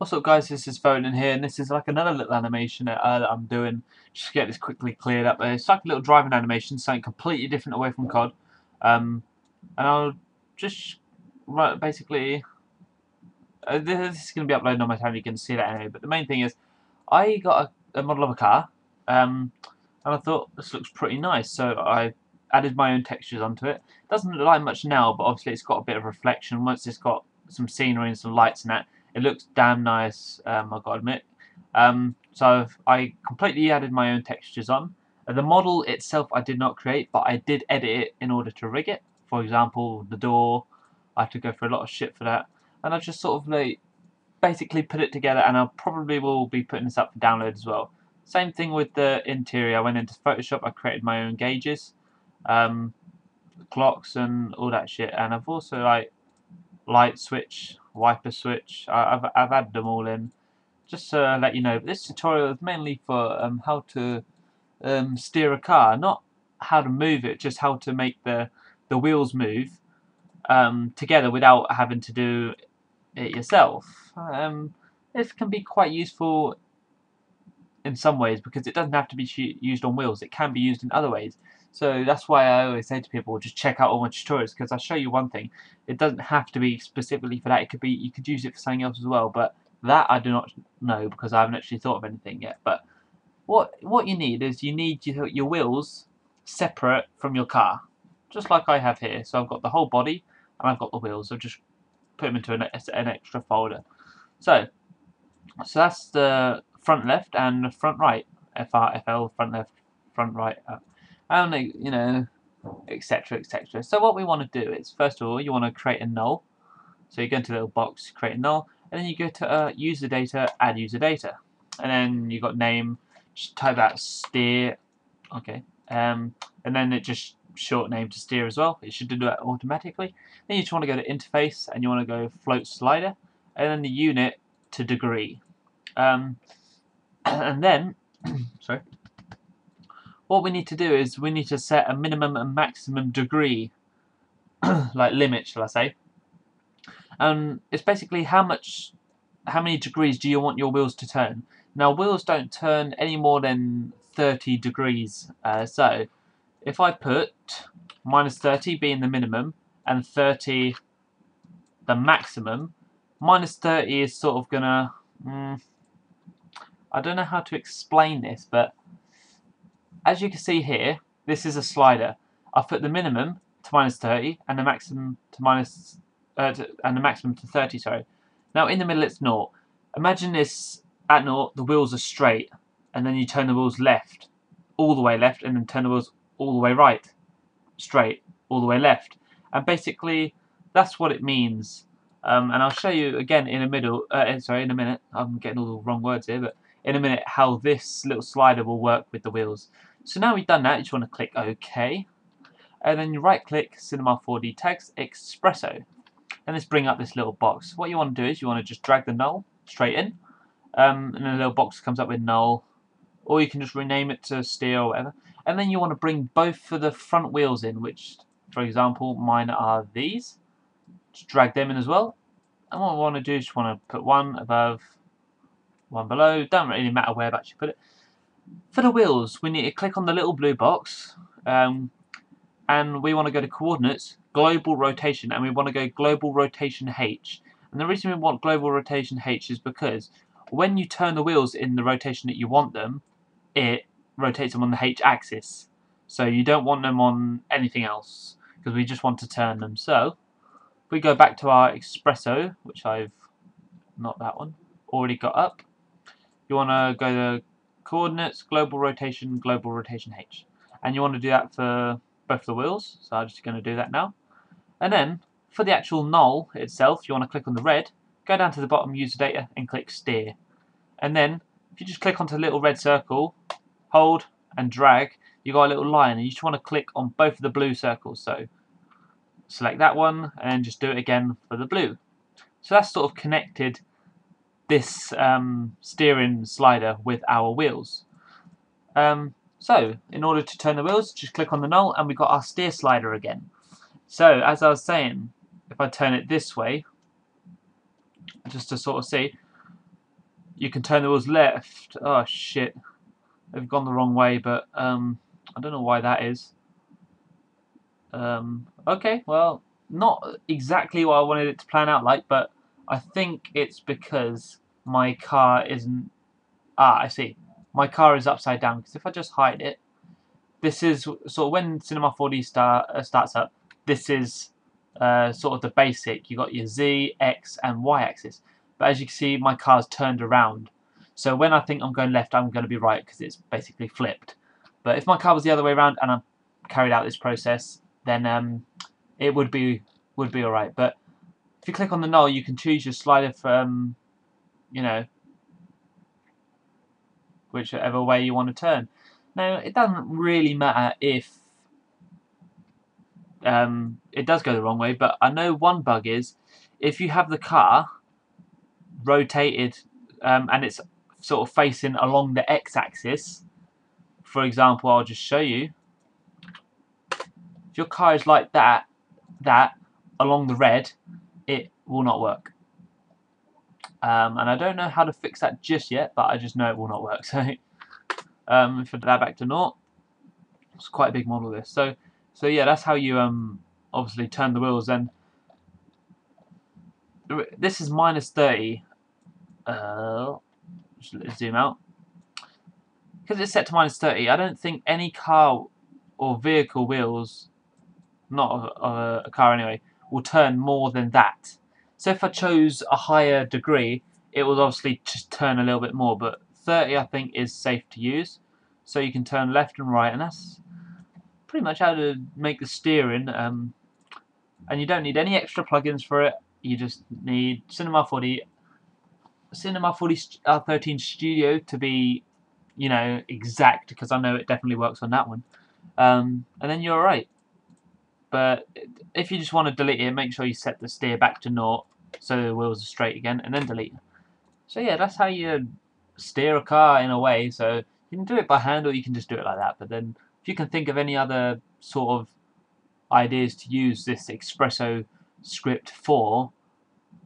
What's up guys, this is in here and this is like another little animation that, uh, that I'm doing just to get this quickly cleared up. It's like a little driving animation, something completely different away from COD. Um, and I'll just right, basically, uh, this is going to be uploaded on my channel, you can see that anyway, but the main thing is, I got a, a model of a car, um, and I thought this looks pretty nice, so I added my own textures onto it. Doesn't look like much now, but obviously it's got a bit of reflection. Once it's got some scenery and some lights and that, it looks damn nice, um, I've got to admit. Um, so I've, completely added my own textures on. Uh, the model itself I did not create, but I did edit it in order to rig it. For example, the door, I had to go through a lot of shit for that. And I just sort of like basically put it together and I probably will be putting this up for download as well. Same thing with the interior. I went into Photoshop, I created my own gauges um, clocks and all that shit. And I've also like light switch, wiper switch. I, have I've added them all in just to let you know. But this tutorial is mainly for um, how to um, steer a car, not how to move it, just how to make the the wheels move um, together without having to do it yourself. Um, this can be quite useful in some ways because it doesn't have to be used on wheels. It can be used in other ways. So that's why I always say to people, just check out all my tutorials because I'll show you one thing. It doesn't have to be specifically for that. It could be you could use it for something else as well. But that I do not know because I haven't actually thought of anything yet. But what what you need is you need your, your wheels separate from your car, just like I have here. So I've got the whole body and I've got the wheels. I've just put them into an, an extra folder. So so that's the front left and the front right. FR, FL, front left, front right. Uh, and you know, etc., etc. So what we want to do is, first of all, you want to create a null. So you go into a little box, create a null, and then you go to uh, user data, add user data, and then you got name. Just type out steer, okay, um, and then it just short name to steer as well. It should do that automatically. Then you just want to go to interface, and you want to go float slider, and then the unit to degree. Um, and then, sorry, what we need to do is we need to set a minimum and maximum degree, like limit, shall I say. And it's basically how much, how many degrees do you want your wheels to turn. Now wheels don't turn any more than 30 degrees, uh, so if I put minus 30 being the minimum and 30 the maximum, minus 30 is sort of gonna, mm, I don't know how to explain this, but as you can see here, this is a slider. I've put the minimum to minus 30 and the maximum to minus uh, to, and the maximum to 30. Sorry. Now in the middle it's naught. Imagine this at naught. The wheels are straight, and then you turn the wheels left, all the way left, and then turn the wheels all the way right, straight, all the way left. And basically, that's what it means. Um, and I'll show you again in a middle. Uh, sorry, in a minute. I'm getting all the wrong words here, but in a minute how this little slider will work with the wheels. So now we've done that, you just want to click OK. And then you right click Cinema 4D Tags XPresso. And this bring up this little box. What you want to do is you want to just drag the null straight in. Um, and then a little box comes up with null. Or you can just rename it to steer or whatever. And then you want to bring both of the front wheels in, which, for example, mine are these. Just drag them in as well. And what we want to do is just want to put one above, one below. Don't really matter where I've actually put it. For the wheels, we need to click on the little blue box, um, and we want to go to coordinates, global rotation, and we want to go global rotation H. And the reason we want global rotation H is because when you turn the wheels in the rotation that you want them, it rotates them on the H axis. So you don't want them on anything else, because we just want to turn them. So, if we go back to our XPresso, which I've, not that one, already got up, you want to go to coordinates, global rotation, global rotation H. And you want to do that for both the wheels, so I'm just going to do that now. And then, for the actual null itself, you want to click on the red, go down to the bottom user data and click steer. And then, if you just click onto the little red circle, hold and drag, you got a little line and you just want to click on both of the blue circles. So select that one and just do it again for the blue. So that's sort of connected this um, steering slider with our wheels. Um, so, in order to turn the wheels, just click on the null and we've got our steer slider again. So, as I was saying, if I turn it this way, just to sort of see, you can turn the wheels left. Oh shit, they've gone the wrong way, but um, I don't know why that is. Um, okay, well, not exactly what I wanted it to plan out like, but I think it's because my car isn't... Ah, I see. My car is upside down, because if I just hide it, this is... So when Cinema 4D start, uh, starts up, this is uh, sort of the basic. you got your Z, X, and Y axis. But as you can see, my car's turned around. So when I think I'm going left, I'm going to be right, because it's basically flipped. But if my car was the other way around, and I carried out this process, then um, it would be would be alright. But if you click on the null, you can choose your slider from, you know, whichever way you want to turn. Now, it doesn't really matter if um, it does go the wrong way, but I know one bug is if you have the car rotated um, and it's sort of facing along the x-axis, for example, I'll just show you. If your car is like that, that along the red, will not work. Um, and I don't know how to fix that just yet, but I just know it will not work. So, um, if I that back to naught, it's quite a big model this. So, so yeah, that's how you um obviously turn the wheels. And this is minus 30. Uh, zoom out. Because it's set to minus 30, I don't think any car or vehicle wheels, not a, a car anyway, will turn more than that. So if I chose a higher degree, it will obviously just turn a little bit more, but 30 I think is safe to use. So you can turn left and right, and that's pretty much how to make the steering. Um, and you don't need any extra plugins for it. You just need Cinema 4D, Cinema 4D R13 Studio to be, you know, exact because I know it definitely works on that one. Um, and then you're alright. But if you just want to delete it, make sure you set the steer back to naught so the wheels are straight again, and then delete. So yeah, that's how you steer a car in a way. So you can do it by hand or you can just do it like that. But then if you can think of any other sort of ideas to use this XPresso script for,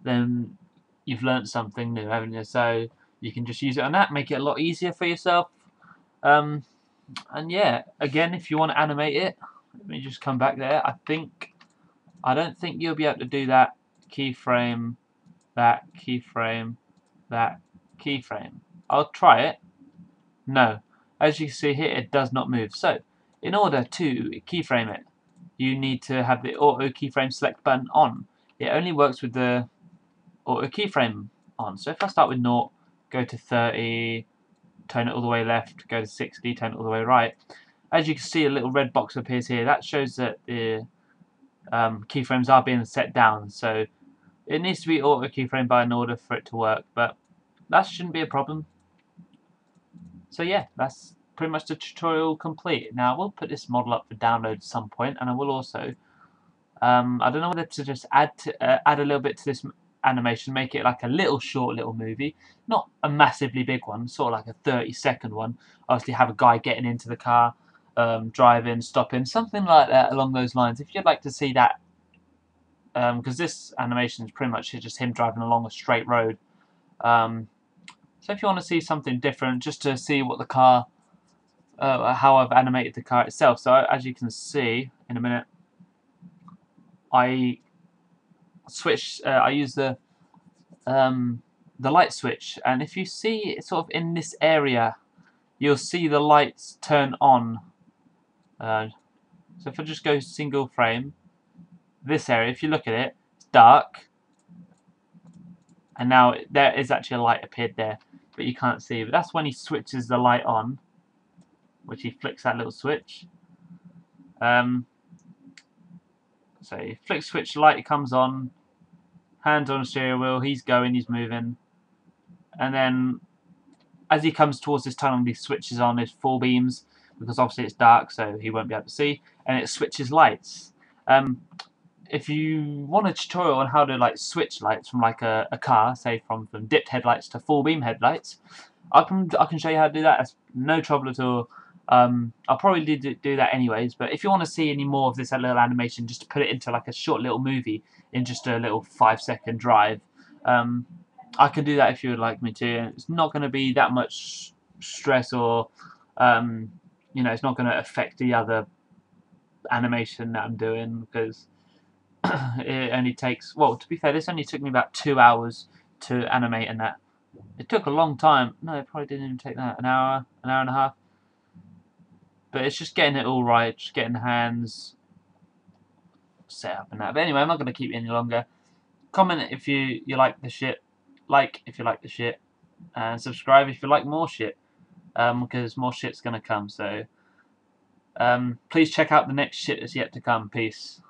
then you've learned something new, haven't you? So you can just use it on that, make it a lot easier for yourself. Um, and yeah, again, if you want to animate it, let me just come back there. I think, I don't think you'll be able to do that keyframe, that keyframe, that keyframe. I'll try it. No. As you see here, it does not move. So, in order to keyframe it, you need to have the auto keyframe select button on. It only works with the auto keyframe on. So if I start with 0, go to 30, turn it all the way left, go to 60, turn it all the way right, as you can see a little red box appears here that shows that the um, keyframes are being set down so it needs to be auto keyframe by in order for it to work but that shouldn't be a problem. So yeah that's pretty much the tutorial complete. Now I will put this model up for download at some point and I will also um, I don't know whether to just add to, uh, add a little bit to this animation make it like a little short little movie not a massively big one sort of like a 30 second one. Obviously have a guy getting into the car um, driving, stopping, something like that along those lines. If you'd like to see that, because um, this animation is pretty much just him driving along a straight road. Um, so if you want to see something different, just to see what the car, uh, how I've animated the car itself. So as you can see in a minute, I switch. Uh, I use the um, the light switch, and if you see it sort of in this area, you'll see the lights turn on uh, so if I just go single frame, this area, if you look at it, it's dark. And now there is actually a light appeared there, but you can't see. But that's when he switches the light on, which he flicks that little switch. Um, so he flicks switch, light comes on, hands on the steering wheel, he's going, he's moving. And then as he comes towards this tunnel, he switches on his full beams because obviously it's dark so he won't be able to see and it switches lights um, if you want a tutorial on how to like switch lights from like a, a car say from, from dipped headlights to full beam headlights I can I can show you how to do that it's no trouble at all um, I'll probably do, do that anyways but if you want to see any more of this little animation just to put it into like a short little movie in just a little five second drive um, I can do that if you would like me to. It's not going to be that much stress or, um, you know, it's not going to affect the other animation that I'm doing because it only takes, well, to be fair, this only took me about two hours to animate and that. It took a long time. No, it probably didn't even take that. An hour, an hour and a half. But it's just getting it all right, just getting the hands set up and that. But anyway, I'm not going to keep you any longer. Comment if you, you like the shit. Like if you like the shit. And subscribe if you like more shit. Um, because more shit's going to come. So um, please check out the next shit that's yet to come. Peace.